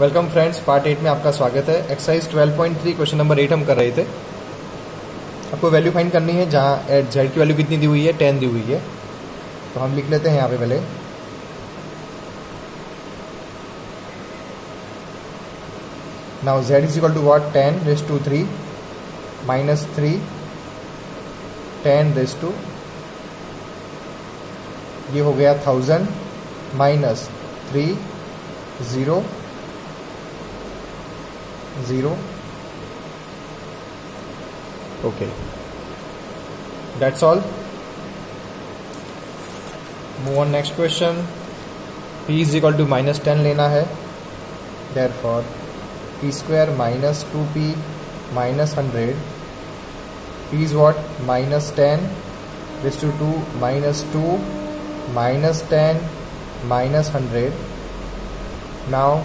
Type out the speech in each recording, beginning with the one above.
Welcome friends part eight में आपका स्वागत है। एक्सरसाइज 12.3 क्वेश्चन नंबर एट हम कर रहे थे। आपको वैल्यू फाइंड करनी है जहाँ एट जेड की वैल्यू कितनी दी हुई है? टेन दी हुई है। तो हम लिख लेते हैं यहाँ पे पहले। Now Z is equal to what ten raise to three minus three ten raise to ये हो गया thousand minus three zero zero okay that's all move on next question p is equal to minus ten लेना है. Therefore P square minus two P minus hundred P is what minus ten raise to two minus two minus ten minus hundred now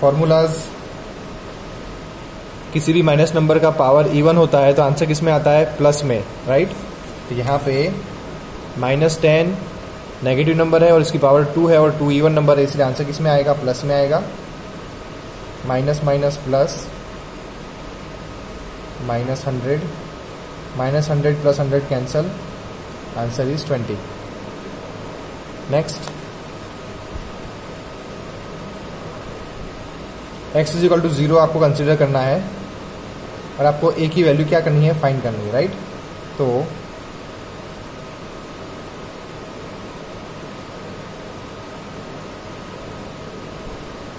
formulas किसी भी minus number का power even होता है तो answer किसमें आता है? प्लस में राइट तो यहाँ पे माइनस टेन नेगेटिव नंबर है और इसकी पावर टू है और टू इवन नंबर है, इसलिए आंसर किसमें आएगा? प्लस में आएगा। Minus minus plus minus hundred minus hundred plus hundred cancel answer is twenty next x is equal to zero आपको कंसिडर करना है। और आपको ए की वैल्यू क्या करनी है? फाइंड करनी है राइट तो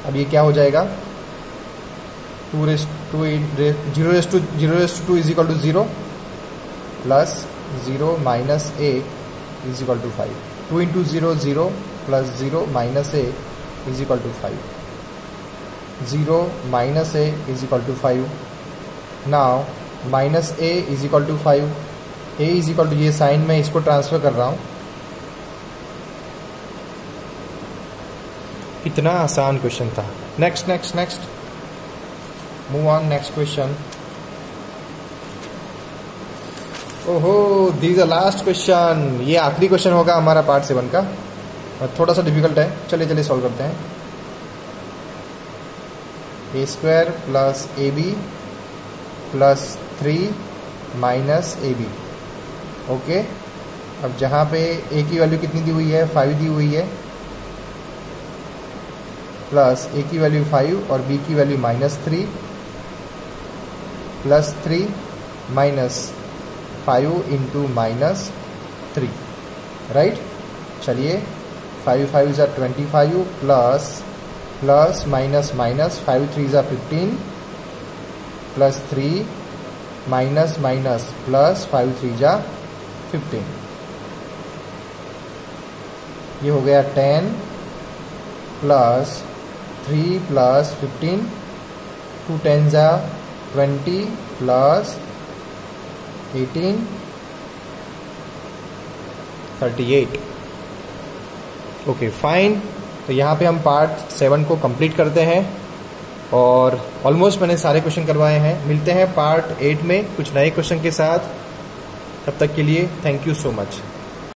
अब ये क्या हो जाएगा? Two raise to zero raise to zero raise to is equal to zero plus zero minus A is equal to five two into zero zero plus zero minus A is equal to five zero minus A is equal to five. Now, minus A is equal to five. A is equal to, ये sign में इसको transfer कर रहा हूँ। कितना आसान question था। Next next next move on next question ओहो दीज अ लास्ट क्वेश्चन ये आखिरी क्वेश्चन होगा हमारा पार्ट सेवन का। थोड़ा सा डिफ़िकल्ट है। चलिए चलिए सॉल्व करते हैं। A square plus A B plus three minus A B okay अब जहाँ पे ए की वैल्यू कितनी दी हुई है? फाइव दी हुई है। प्लस ए की वैल्यू फाइव और बी की value minus three plus three minus five into minus three right चलिए फाइव फाइव ज़ा twenty five plus plus minus minus five three ज़ा fifteen plus three minus minus plus five three ज़ा fifteen ये हो गया ten plus three plus fifteen two ten ज़ा twenty plus eighteen thirty eight okay fine तो यहाँ पे हम पार्ट सेवन को कंप्लीट करते हैं और ऑलमोस्ट मैंने सारे क्वेश्चन करवाए हैं। मिलते हैं पार्ट एट में कुछ नए क्वेश्चन के साथ। तब तक के लिए थैंक यू सो मच